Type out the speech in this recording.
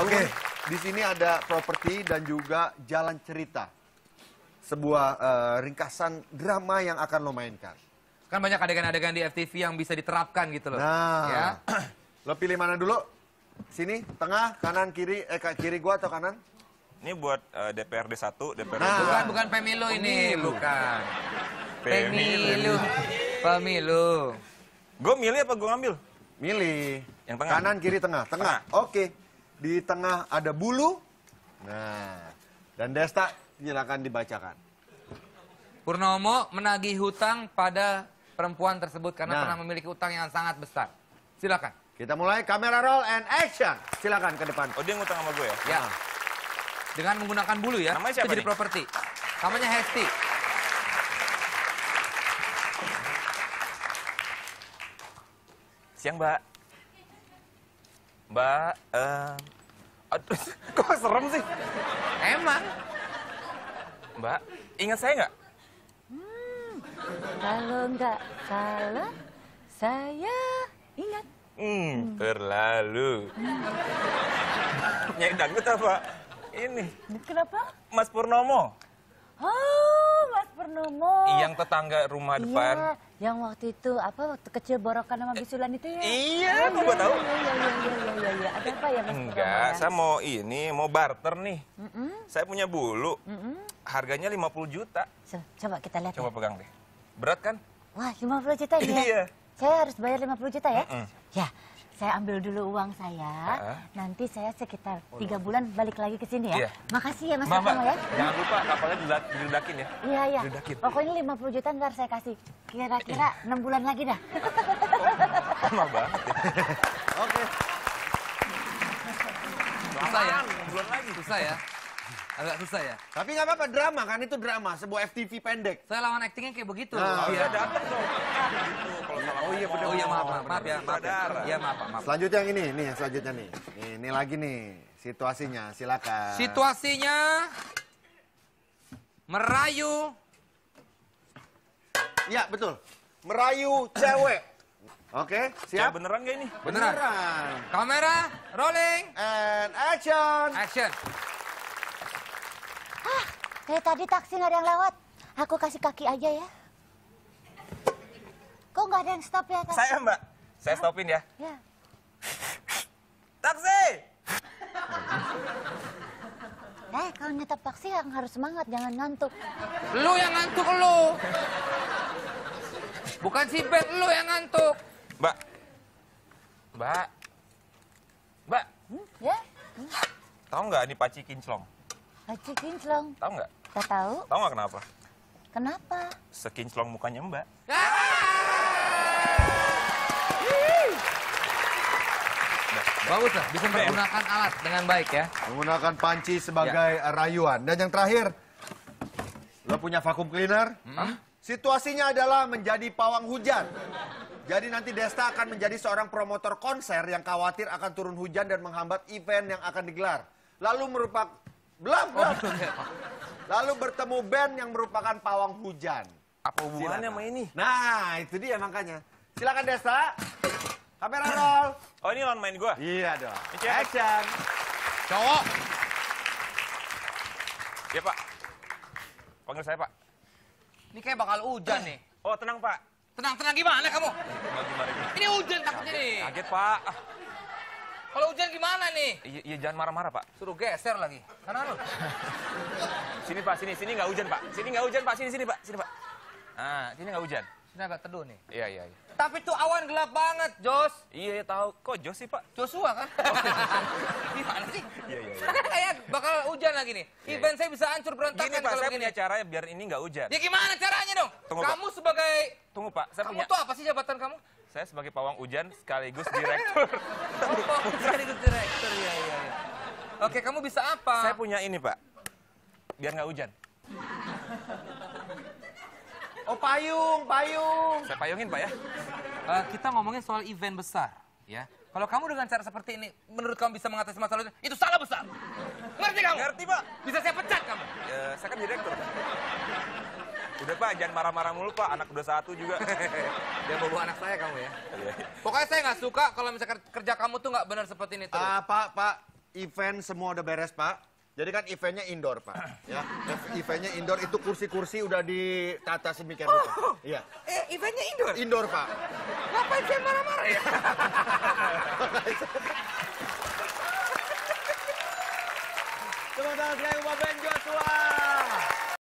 Oke, di sini ada properti dan juga jalan cerita. Sebuah eh, ringkasan drama yang akan lo mainkan. Kan banyak adegan-adegan di FTV yang bisa diterapkan gitu loh. Nah, Ya. lo pilih mana dulu? Sini, tengah, kanan, kiri, eh kiri gua atau kanan? Ini buat eh, DPRD 1, DPRD Nah. Bukan, bukan pemilu ini, Pemilu. bukan. Pemilu. Pemilu. Pemilu. Gue milih apa gue ngambil? Milih. Yang tengah? Kanan, kiri, tengah. Tengah. Oke. Di tengah ada bulu. Nah, dan Desta silakan dibacakan. Purnomo menagih hutang pada perempuan tersebut karena Nah. pernah memiliki hutang yang sangat besar. Silakan. Kita mulai kamera roll and action. Silakan ke depan. Oh dia ngutang sama gue ya? Ya. Dengan menggunakan bulu ya. Namanya itu siapa jadi nih? properti. Namanya Hesti. Siang mbak. Mbak, eh, aduh, kok serem sih? Emang. Mbak, ingat saya nggak? Kalau nggak salah, saya ingat. Hmm, terlalu. Nyai dangdut apa? Ini, Kenapa? Mas Purnomo. Oh, Mas Purnomo. Yang tetangga rumah depan. Iya, yang waktu itu apa waktu kecil borokan sama bisulan itu ya? Iya, Oh, kok gua tahu? Iya, iya, iya, iya, iya, iya. Ada apa ya Mas? Enggak, ya? saya mau ini, mau barter nih. Mm-mm, Saya punya bulu, mm-mm. harganya 50 juta. So, coba kita lihat. Coba ya. pegang deh. Berat kan? Wah, 50 juta ini ya? Iya. Saya harus bayar 50 juta ya? Mm-mm. Ya, saya ambil dulu uang saya. Ah. Nanti saya sekitar tiga bulan balik lagi ke sini ya. Iya. Makasih ya Mas Purnomo ya. jangan lupa kapalnya diledakin ya. Iya, iya. Diledakin. Pokoknya 50 juta ntar saya kasih. Kira-kira 6 bulan lagi dah. Lama banget ya. Oke. Susah ya. Belum lagi. Susah ya. Agak susah ya. Tapi nggak apa-apa drama kan itu drama, sebuah FTV pendek. Saya lawan aktingnya kayak begitu. Nah, Iya. Datang dong. Gitu, kalau salah Oh iya, ngomong. Oh iya maaf, maaf, maaf ya, maaf ya. Iya maaf, maaf. Selanjutnya yang ini, nih yang selanjutnya nih. Nih, Ini lagi nih situasinya, silakan. Situasinya merayu Iya betul. Merayu cewek. Oke, Ya siap? beneran gak ini? beneran. Beneran. Kamera rolling And action. action. Dari tadi taksi nggak ada yang lewat. Aku kasih kaki aja ya. Kok nggak ada yang stop ya? Kak? Saya mbak, saya stopin ya. Ya. Taksi! Eh, kalau nyetap taksi yang harus semangat, jangan ngantuk. Lu yang ngantuk lu. Bukan si Ben, lu yang ngantuk. Mbak, mbak, mbak, Hmm, ya? tahu nggak ini paci kinclong? Haji kinclong. Tahu nggak? Tak tahu. Tahu nggak kenapa? Kenapa? Sekinclong mukanya mbak. Bagus lah, bisa menggunakan alat dengan baik ya. Menggunakan panci sebagai eh, rayuan. Dan yang terakhir, lo punya vacuum cleaner. Situasinya adalah menjadi pawang hujan. Jadi nanti Desta akan menjadi seorang promotor konser yang khawatir akan turun hujan dan menghambat event yang akan digelar. Lalu merupakan belum, belum. Lalu bertemu band yang merupakan pawang hujan. Apa hubungannya sama ini? Nah, itu dia makanya. Silakan Desta. Kamera roll. Oh ini lawan main gua. Iya dong. Action. Cowok, Ya pak. Panggil saya pak. ini kayak bakal hujan nih. Oh tenang pak. Tenang, tenang gimana kamu? Gimana. Ini hujan takutnya nih. Kaget pak. Kalau hujan gimana nih? iya, iya jangan marah-marah pak. Suruh geser lagi. Sana lu. Sini pak, sini, sini nggak hujan pak. Sini nggak hujan pak, sini, sini pak, sini pak. Ah, sini nggak hujan. Sini agak teduh nih. Iya, iya, iya. Tapi tuh awan gelap banget, Jos. Iya, iya, tahu. Kok Jos sih pak? Joshua kan? Gimana sih? Iya, iya, iya. Kayak bakal hujan lagi nih. Iya, Event saya bisa hancur berantakan Gini pak, kalau saya begini. punya cara biar ini nggak hujan. Ya gimana caranya dong? Tunggu, Pak. kamu sebagai Tunggu pak, saya kamu punya. tuh apa sih jabatan kamu? Saya sebagai pawang hujan sekaligus direktur. Oh, sekaligus direktur ya, ya, ya. Oke, kamu bisa apa? saya punya ini pak, biar nggak hujan. Oh payung, payung. Saya payungin pak ya. Eh, kita ngomongin soal event besar, ya. Kalau kamu dengan cara seperti ini, menurut kamu bisa mengatasi masalah itu, itu salah besar. Ngerti kamu? Ngerti pak? Bisa saya pecat kamu. Ya, saya kan direktur. Pak. Udah pak, jangan marah-marah mulu pak. Anak udah satu juga. Dia bawa anak saya kamu ya. Iya. Pokoknya saya nggak suka kalau misalkan kerja kamu tuh nggak benar seperti ini terus. Ah, Pak, Pak, event semua udah beres, Pak. Jadi kan eventnya indoor, Pak. Ya, eventnya indoor itu kursi-kursi udah ditata sedemikian rupa. Iya, Eh, eventnya indoor. indoor, Pak. Ngapain saya marah-marah ya? Tepuk tangan sekali untuk Ben Joshua.